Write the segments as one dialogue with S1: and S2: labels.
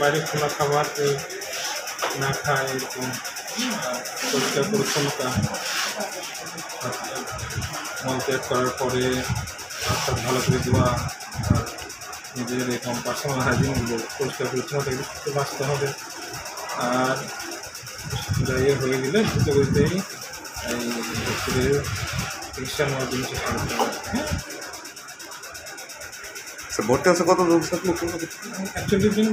S1: বাইরে খোলা খাবার না খায় এরকম। পরিষ্কার পরিচ্ছন্নতা। মলত্যাগ করার পরে হাতটা ভালো করে দেওয়া নিজের এরকম পার্সোনাল হাইজিনগুলো পরিষ্কার পরিচ্ছন্নতা, এগুলো বাঁচতে হবে। আর ইয়ে হয়ে গেলে গতিতেই এই চিকিৎসা নেওয়ার জন্য চেষ্টা করতে হবে। হ্যাঁ?
S2: আচ্ছা, ভর্তি আছে কত জন
S1: জন।
S2: একচল্লিশ জন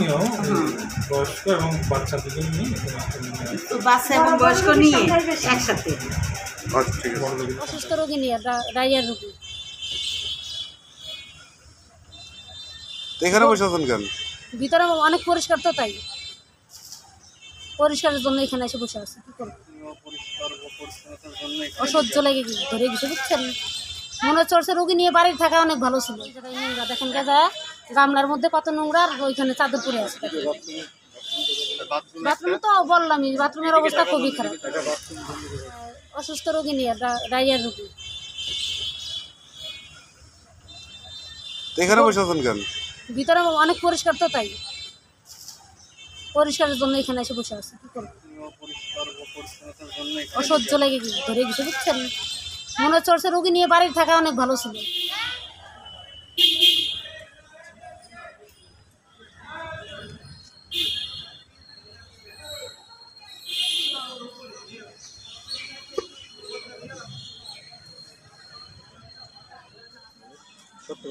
S1: নিয়েও বয়স্ক এবং বাচ্চা দুজন নিয়ে
S3: বাচ্চা এবং বয়স্ক নিয়ে একসাথে?
S2: আচ্ছা ঠিক আছে।
S4: অসুস্থ রোগী নিয়ে রোগী।
S2: এখানে বসে আছেন কেন?
S4: ভিতরে অনেক পরিষ্কার তো তাই। পরিষ্কারের জন্য এখানে এসে বসে আছে কি করব? অসহ্য লাগে ধরে গেছে বুঝছেন? মনে হচ্ছে ওর রোগী নিয়ে বাড়ির থাকা অনেক ভালো ছিল। নোংরা দেখেন গেজা গামলার মধ্যে কত নোংরা আর ওইখানে চাদর পরে আছে। বাথরুম তো বললামই বাথরুমের অবস্থা খুবই খারাপ। অসুস্থ রোগী নিয়ে ডা- ডায়রিয়ার রোগী।
S2: এখানে বসে আছেন কেন?
S4: ভিতরে অনেক পরিষ্কার তো তাই। পরিষ্কারের জন্য এখানে এসে বসে আছে কি করব? অসহ্য লেগে ধরে গেছে বুঝছেন? মনে চর্চা রোগী নিয়ে বাড়ির থাকা অনেক ভালো ছিল।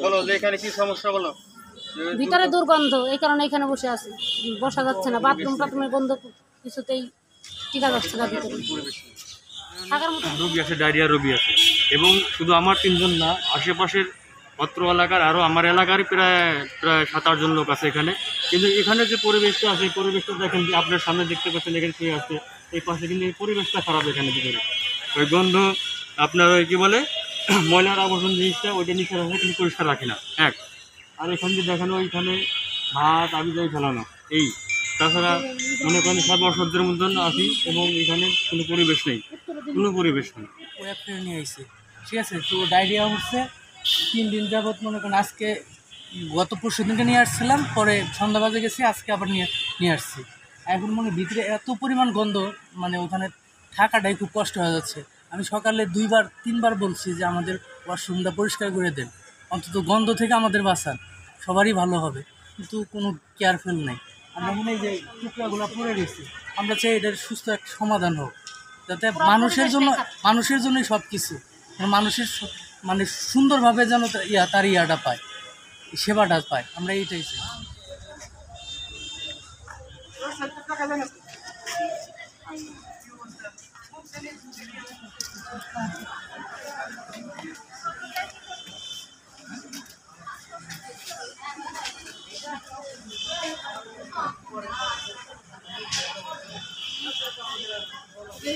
S5: বলো যে এখানে কি সমস্যা বলো?
S4: ভিতরে দুর্গন্ধ এই কারণে এখানে বসে আছি। বসা যাচ্ছে না বাথরুম টাথরুমের গন্ধ কিছুতেই টিকা যাচ্ছে না ভিতরে।
S6: রোগী আছে ডায়রিয়া রোগী আছে। এবং শুধু আমার তিনজন না, আশেপাশের অত্র এলাকার আরও আমার এলাকারই প্রায় প্রায় সাত আটজন লোক আছে এখানে। কিন্তু এখানে যে পরিবেশটা আছে, এই পরিবেশটা দেখেন যে আপনার সামনে দেখতে পাচ্ছেন, এখানে শুয়ে আছে। এই পাশে কিন্তু এই পরিবেশটা খারাপ এখানে ভিতরে। ওই গন্ধ, আপনার ওই কী বলে, ময়লার আবর্জন জিনিসটা, ওইটা নিচে রাখে কিন্তু পরিষ্কার রাখে না। এক। আর এখানে যে দেখানো, ওইখানে ভাত আমি যাই ফেলানো। এই। তাছাড়া মনে করেন সব অসহ্যের মধ্যে আছি এবং এখানে কোনো পরিবেশ নেই। কোনো পরিবেশ নেই।
S7: ওয়েব ফেয়ার নিয়ে আইছে। ঠিক আছে তো ডায়রিয়া হচ্ছে। তিন দিন যাবত মনে করেন আজকে গত পরশু দিনকে নিয়ে আসছিলাম পরে সন্ধ্যা বাজে গেছি আজকে আবার নিয়ে নিয়ে আসছি। এখন মনে ভিতরে এত পরিমাণ গন্ধ মানে ওখানে থাকাটাই খুব কষ্ট হয়ে যাচ্ছে। আমি সকালে দুইবার তিনবার বলছি যে আমাদের ওয়াশরুমটা পরিষ্কার করে দেন। অন্তত গন্ধ থেকে আমাদের বাঁচান। সবারই ভালো হবে। কিন্তু কোনো কেয়ারফুল নেই। আমরা মনে যে টুকরাগুলো পড়ে গেছি। আমরা চাই এটার সুস্থ একটা সমাধান হোক। যাতে মানুষের জন্য মানুষের জন্যই সব কিছু মানুষের স- মানে সুন্দরভাবে যেন ইয়া তার ইয়াটা পায় সেবাটা পায়। আমরা এইটাই চাই।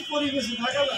S5: পরিবেশে থাকা না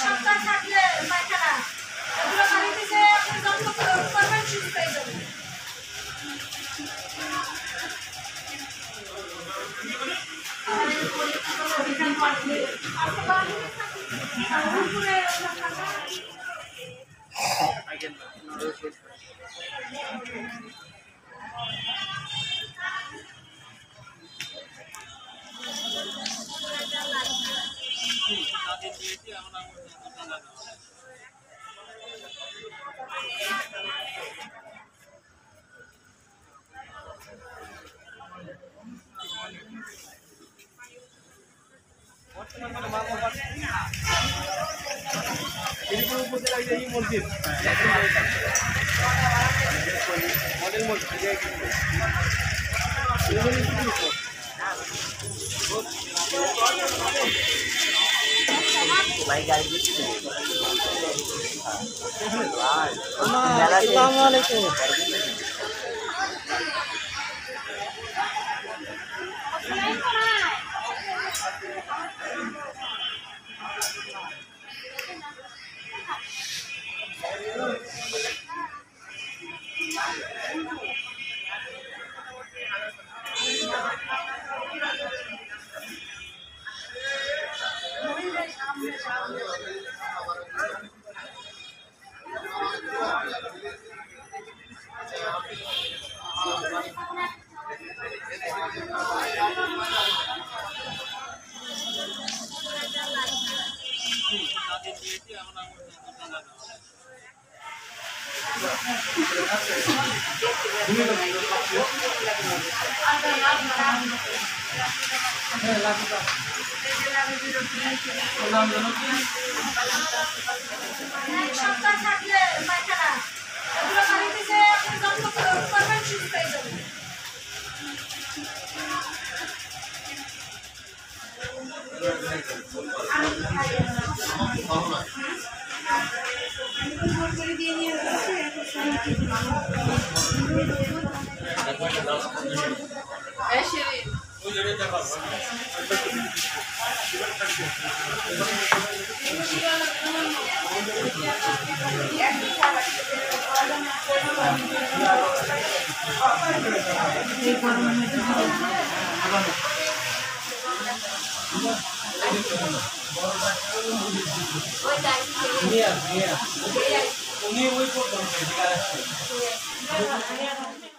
S8: সপ্তাহ থাকলে পায়খানা। এগুলো বাড়িতে যে আপনি যত্ন করে করবেন সুস্থ Ini perlu
S6: putih lagi ini mungkin. এখন আমার
S7: এক সপ্তাহ থাকলে পায়খানা É, Xerito. Oi, Dai. おねえもうと
S5: 思って。